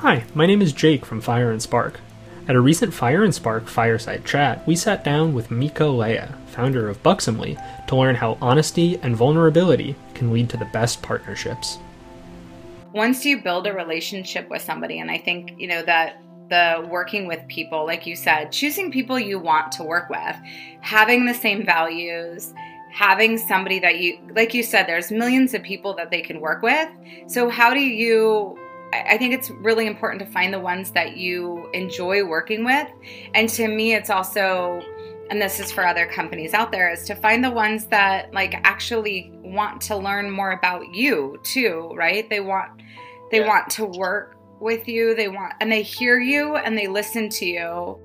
Hi, my name is Jake from Fire and Spark. At a recent Fire and Spark fireside chat, we sat down with Mika Leah, founder of Buxomly, to learn how honesty and vulnerability can lead to the best partnerships. Once you build a relationship with somebody, and I think, you know, that the working with people, like you said, choosing people you want to work with, having the same values, having somebody that you, like you said, there's millions of people that they can work with. So, how do you I think it's really important to find the ones that you enjoy working with. And to me, it's also, and this is for other companies out there, is to find the ones that like actually want to learn more about you too, right? They want they yeah. want to work with you. They want and they hear you and they listen to you